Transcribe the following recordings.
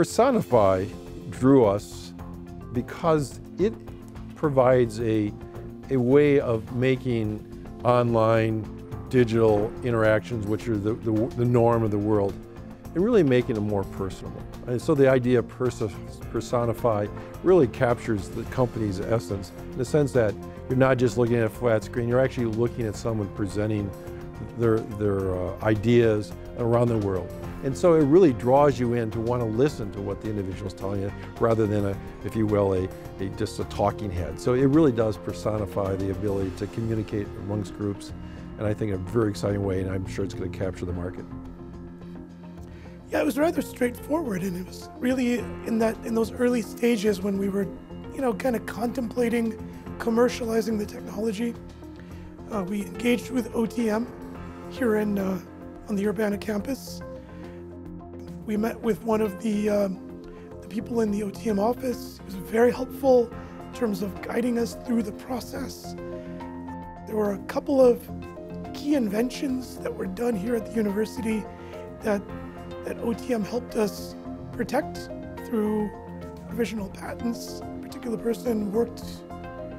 Personify drew us because it provides a, a way of making online digital interactions, which are the, the, the norm of the world, and really making them more personable. And so the idea of personify really captures the company's essence in the sense that you're not just looking at a flat screen, you're actually looking at someone presenting their, their uh, ideas around the world. And so it really draws you in to want to listen to what the individual is telling you rather than, a, if you will, a, a, just a talking head. So it really does personify the ability to communicate amongst groups and I think in a very exciting way and I'm sure it's going to capture the market. Yeah, it was rather straightforward and it was really in that in those early stages when we were, you know, kind of contemplating commercializing the technology. Uh, we engaged with OTM here in uh, on the Urbana campus we met with one of the, um, the people in the OTM office. He was very helpful in terms of guiding us through the process. There were a couple of key inventions that were done here at the university that, that OTM helped us protect through provisional patents. A particular person worked,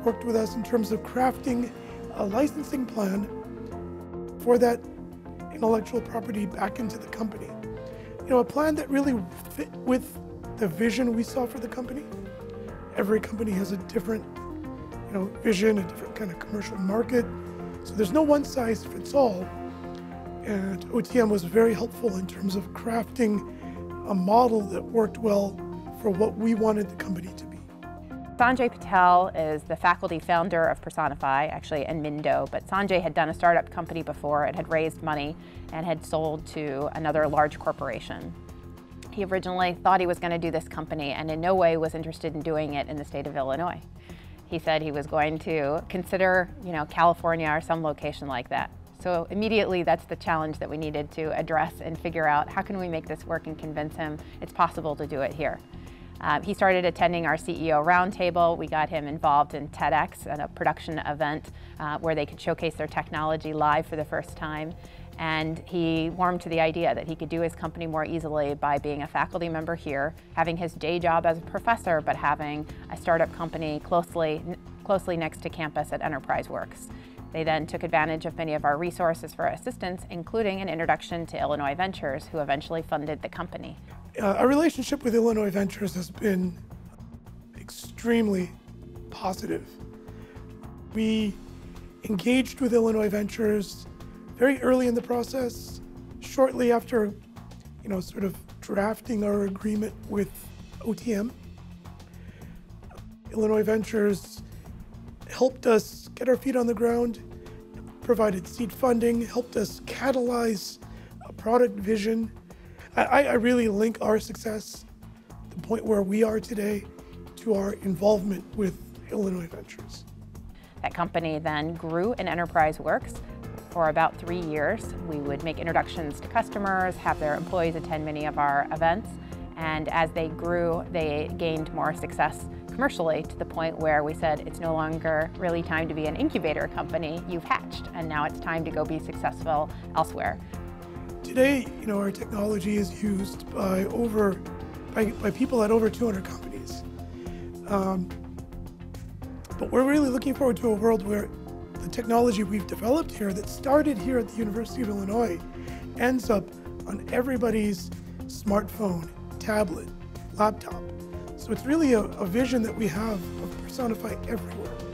worked with us in terms of crafting a licensing plan for that intellectual property back into the company You know, a plan that really fit with the vision we saw for the company. Every company has a different, you know, vision, a different kind of commercial market. So there's no one size fits all. And OTM was very helpful in terms of crafting a model that worked well for what we wanted the company to be. Sanjay Patel is the faculty founder of Personify, actually in Mindo, but Sanjay had done a startup company before, it had raised money and had sold to another large corporation. He originally thought he was going to do this company and in no way was interested in doing it in the state of Illinois. He said he was going to consider, you know, California or some location like that. So immediately that's the challenge that we needed to address and figure out how can we make this work and convince him it's possible to do it here. Um, he started attending our CEO roundtable. We got him involved in TEDx a production event uh, where they could showcase their technology live for the first time. And he warmed to the idea that he could do his company more easily by being a faculty member here, having his day job as a professor, but having a startup company closely, closely next to campus at Enterprise Works. They then took advantage of many of our resources for assistance, including an introduction to Illinois Ventures, who eventually funded the company. Uh, our relationship with Illinois Ventures has been extremely positive. We engaged with Illinois Ventures very early in the process, shortly after, you know, sort of drafting our agreement with OTM. Illinois Ventures helped us get our feet on the ground, provided seed funding, helped us catalyze a product vision I, I really link our success, the point where we are today, to our involvement with Illinois Ventures. That company then grew in Enterprise Works for about three years. We would make introductions to customers, have their employees attend many of our events, and as they grew, they gained more success commercially to the point where we said it's no longer really time to be an incubator company, you've hatched, and now it's time to go be successful elsewhere. Today, you know, our technology is used by over by, by people at over 200 companies. Um, but we're really looking forward to a world where the technology we've developed here that started here at the University of Illinois ends up on everybody's smartphone, tablet, laptop. So it's really a, a vision that we have of Personify everywhere.